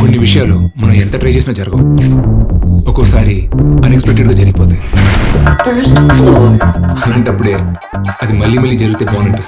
కొన్ని విషయాలు మనం ఎంత ట్రై చేసినా జరగవు. ఒక్కోసారి అన్ఎక్స్పెక్టెడ్గా జరిగిపోతాయి. అలాంటప్పుడే అది మళ్ళీ మళ్ళీ జరిగితే బాగుంటుంది